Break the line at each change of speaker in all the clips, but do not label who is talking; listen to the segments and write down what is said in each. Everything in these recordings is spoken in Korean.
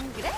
안 그래?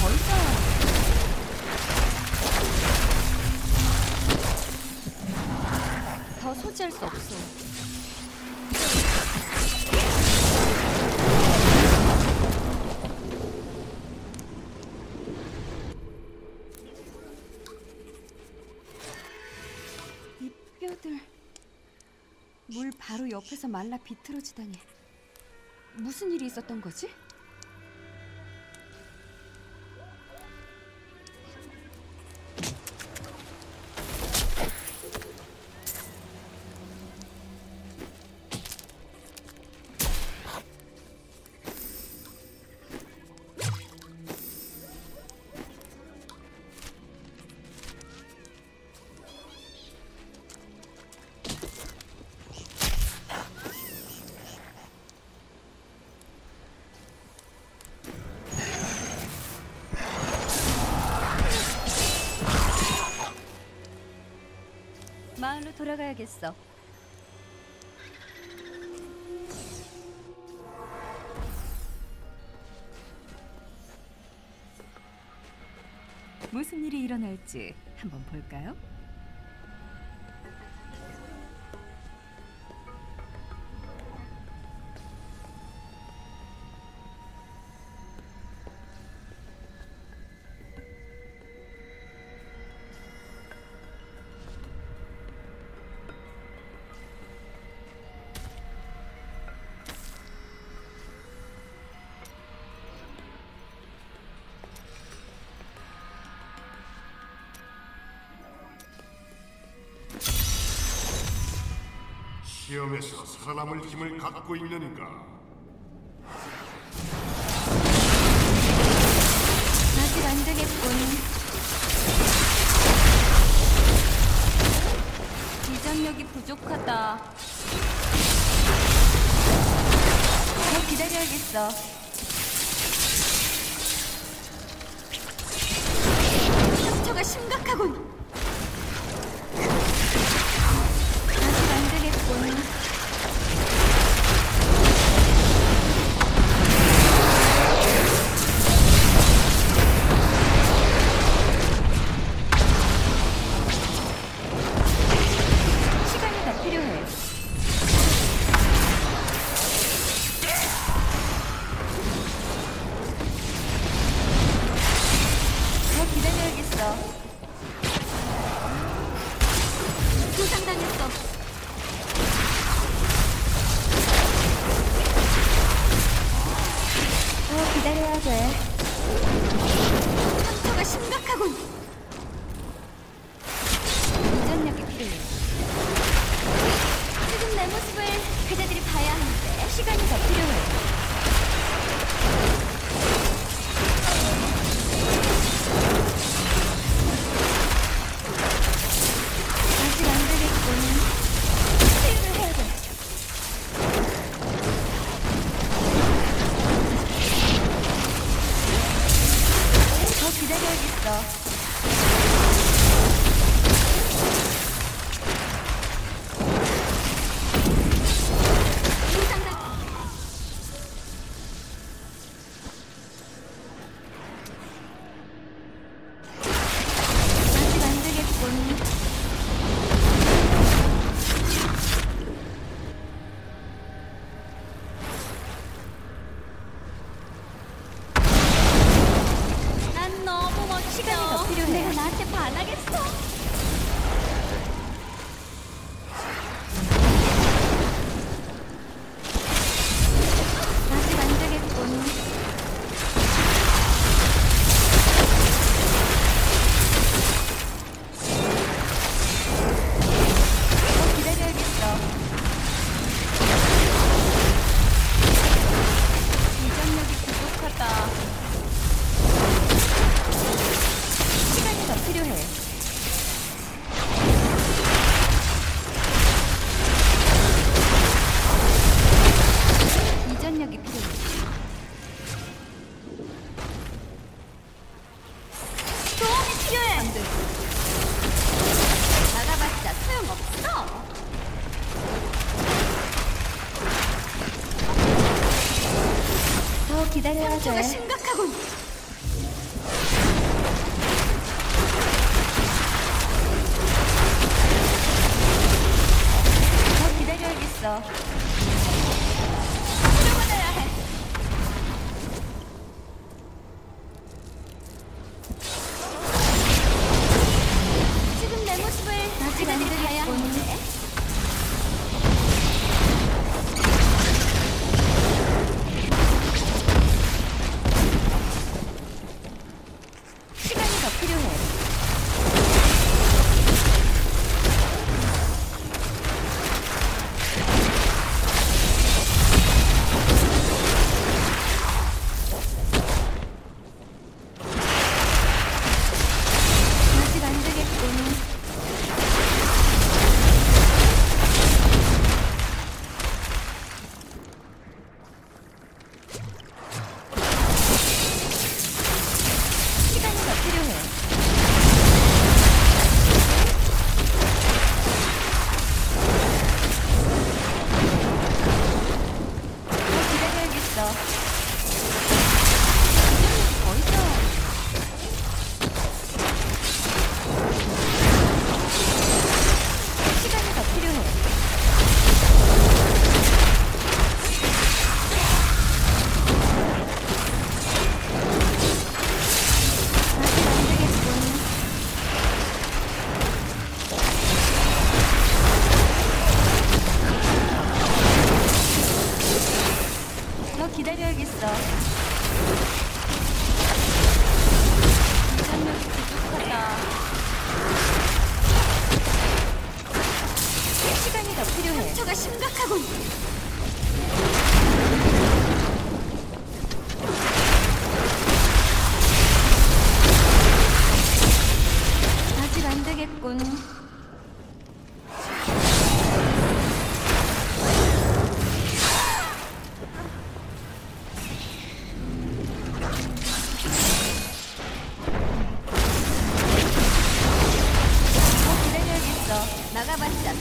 벌써 더 소지할 수 없어. 이 뼈들. 물 바로 옆에서 말라 비틀어지다니 무슨 일이 있었던 거지? 돌아가야겠어.
무슨 일이 일어날지 한번 볼까요?
시험에서 살아남을 힘을 갖고 있는가?
아직 안 되겠군. 지정력이 부족하다. 더 기다려야겠어.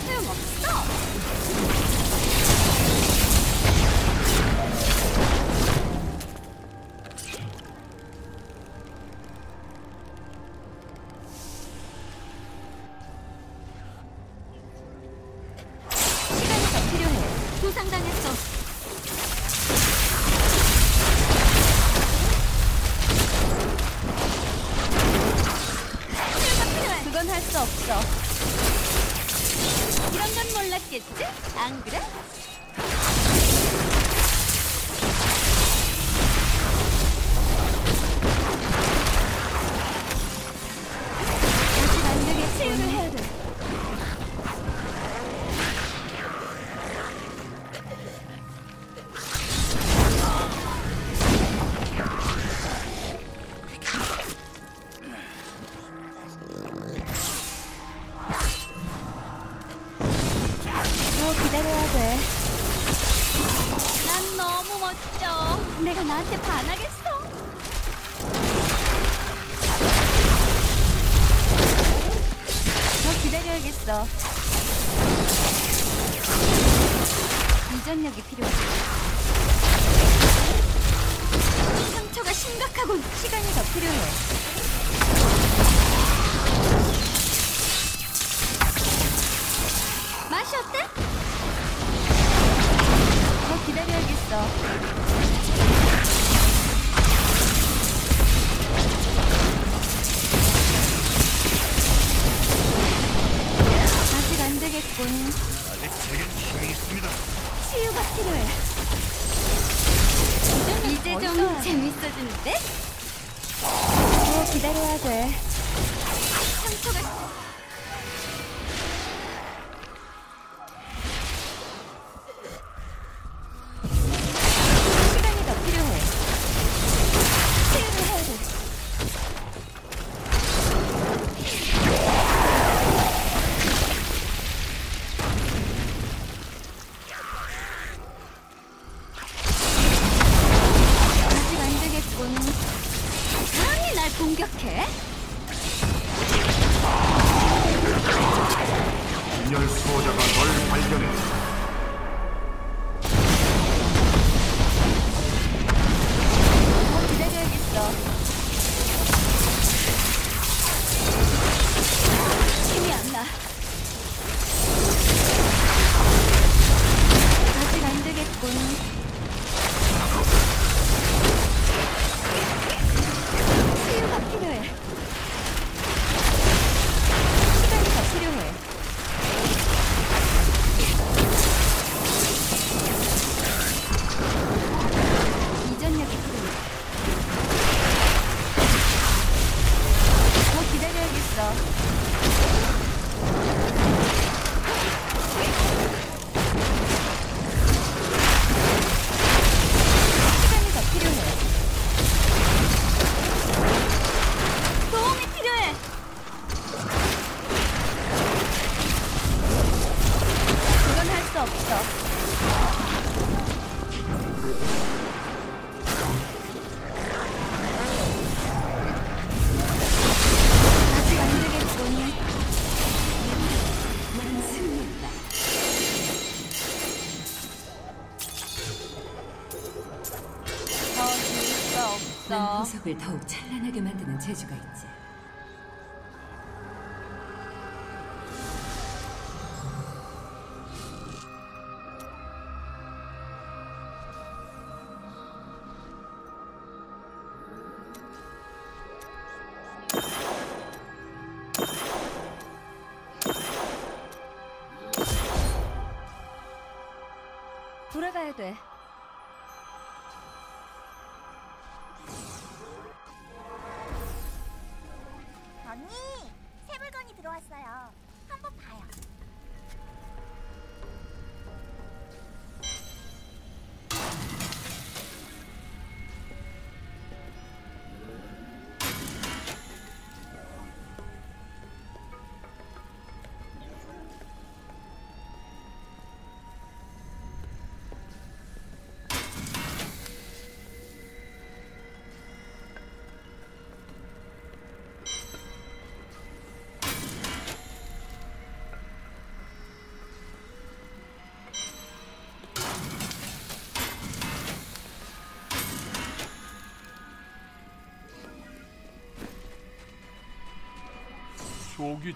Stop! 멋져. 내가 나한테 반하겠어. 더 기다려야겠어. 이전력이 필요해. 상처가 심각하고 시간이 더 필요해. 있어. 아직 안 되겠군.
아직 제겐 힘이 있습니다.
치유가 필요해. 이제 좀 재밌어지는데? 더 기다려야 돼. 상처가.
보석을 더욱 찬란하게 만드는 재주가 있지.
속이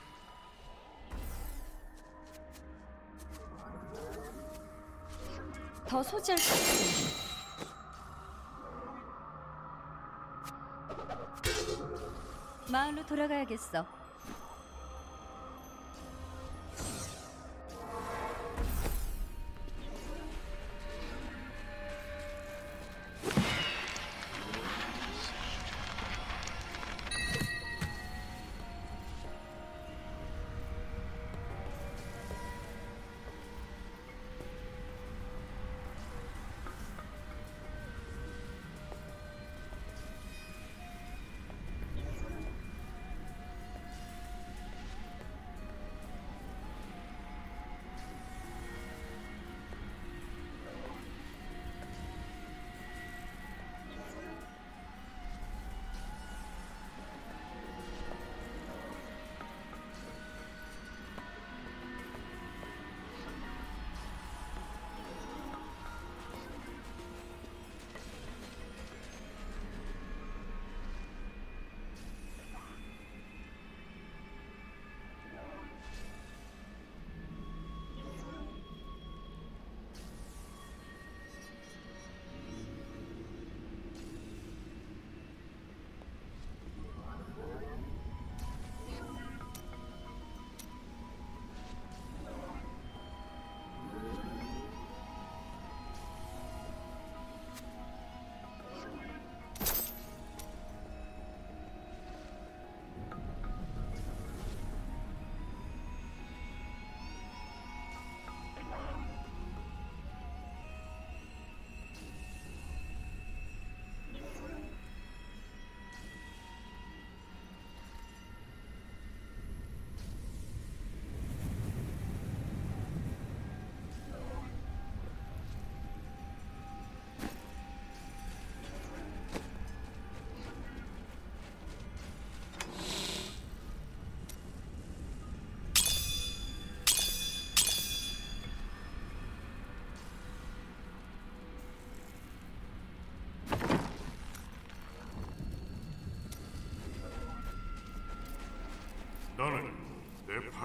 더 있어. 마을로 돌아가야겠어.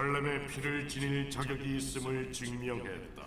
내 팔렘의 피를 지닐 자격이 있음을 증명했다.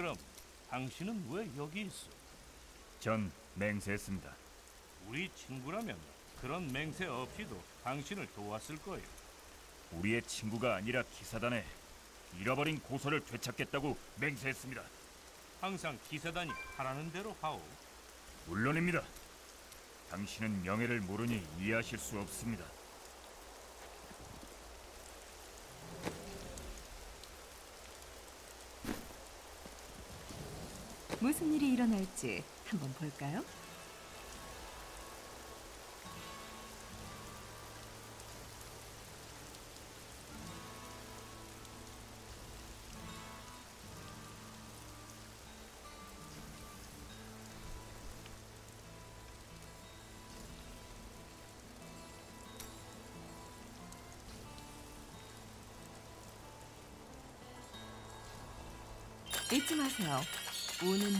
그럼 당신은 왜 여기 있어?
전 맹세했습니다.
우리 친구라면 그런 맹세 없이도 당신을 도왔을 거예요.
우리의 친구가 아니라 기사단에 잃어버린 고서를 되찾겠다고 맹세했습니다.
항상 기사단이 하라는 대로 하오.
물론입니다. 당신은 명예를 모르니 이해하실 수 없습니다.
무슨 일이 일어날지 한번 볼까요? 잊지 마세요. 운은